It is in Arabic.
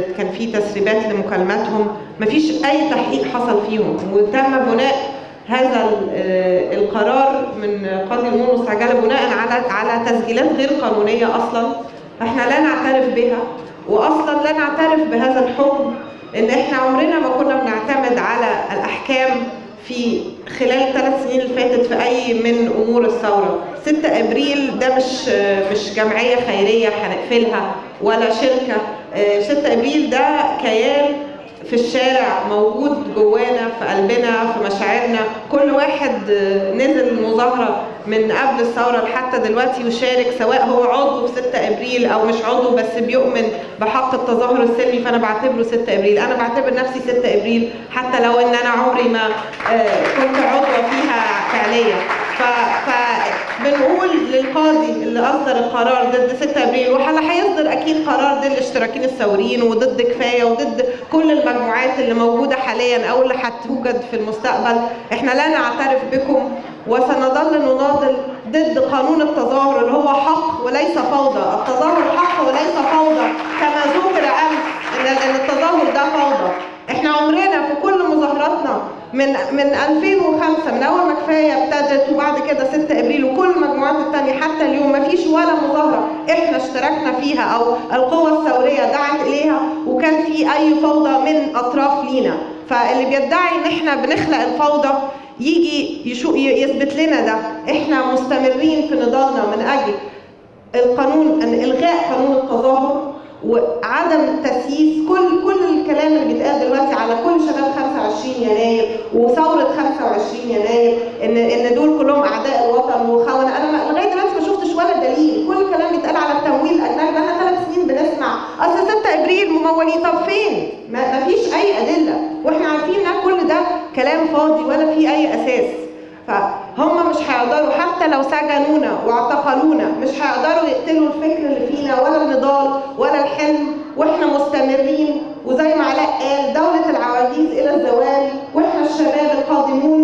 كان في تسريبات لمكالماتهم. مفيش أي تحقيق حصل فيهم. وتم بناء هذا القرار من قاضي الأمور المستعجله بناء على على تسجيلات غير قانونية أصلا. إحنا لا نعترف بها. واصلا لا نعترف بهذا الحكم إن إحنا عمرنا ما كنا بنعتمد على الأحكام في خلال الثلاث سنين اللي فاتت في أي من أمور الثورة. 6 أبريل ده مش مش جمعية خيرية هنقفلها ولا شركة. 6 أبريل ده كيان في الشارع موجود جوانا في قلبنا في مشاعرنا. كل واحد نزل مظاهرة من قبل الثورة لحتى دلوقتي يشارك سواء هو عضو في 6 أبريل أو مش عضو بس بيؤمن بحق التظاهر السلمي. فأنا بعتبره 6 أبريل. أنا بعتبر نفسي 6 أبريل حتى لو إن أنا عمري ما كنت عضوة فيها فعليا. فبنقول للقاضي اللي أصدر القرار ضد 6 أبريل وهلا هيصدر أكيد قرار ضد الاشتراكيين الثوريين وضد كفاية وضد كل المجموعات اللي موجودة حاليا أو اللي هتوجد في المستقبل. إحنا لا نعترف بكم وسنظل نناضل ضد قانون التظاهر اللي هو حق وليس فوضى. التظاهر حق وليس فوضى. كما ذكر أمس إن التظاهر ده فوضى. إحنا عمرنا في كل مظاهراتنا من من 2005 من أول ما ابتدت وبعد كده 6 إبريل وكل المجموعات الثانية حتى اليوم ما فيش ولا مظاهرة إحنا اشتركنا فيها أو القوى الثورية دعت إليها وكان في أي فوضى من أطراف لينا. فاللي بيدعي إن إحنا بنخلق الفوضى يجي يثبت لنا ده. إحنا مستمرين في نضالنا من أجل القانون إن إلغاء قانون التظاهر وعدم تسييس كل كل الكلام اللي بيتقال دلوقتي على كل شباب 25 يناير وثورة 25 يناير ان ان دول كلهم اعداء الوطن وخونه أنا لغايه دلوقتي ما شفتش كل الكلام بيتقال على التمويل الاجنبي بقى ثلاث سنين بنسمع. أصل 6 إبريل ممولين. طب فين؟ ما فيش أي أدلة. وإحنا عارفين إن كل ده كلام فاضي ولا فيه أي أساس. فهم مش هيقدروا حتى لو سجنونا واعتقلونا مش هيقدروا يقتلوا الفكر اللي فينا ولا النضال ولا الحلم. وإحنا مستمرين. وزي ما علاء قال دولة العواجيز إلى الزوال وإحنا الشباب القادمون